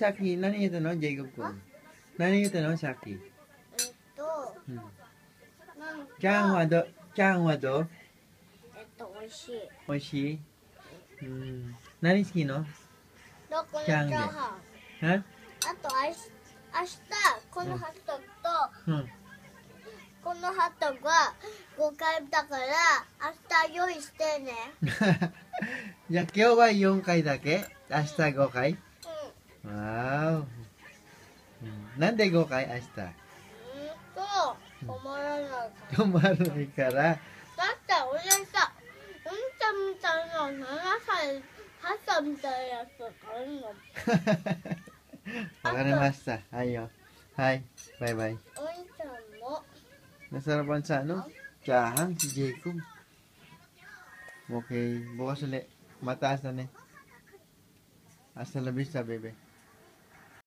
さっき何言ったのジェイコブ君。何言ったのさっき。えっと、うん。ちゃんはど、ちゃんはどうえっと、美味しい。美味しいうん。何好きのどこのチャーハン。はあと、あいし明日、このハットと、うん。このハットが5回だから、明日用意してね。じゃあ今日は4回だけ明日5回 Wow. Nanday go kay asta? Ito. Kumaranag. Kumaranag ka ra. Tata, ulan sa. Untam tayo na nasal. Hasam tayo sa kanon. Wakarimasta. Ayo. Oh. Hi. Bye-bye. Untam mo. Nasarap ang sa ano? Kahang si Jacob. Okay. Bukas ulit. Mataas na na. Hasta la vista, bebe.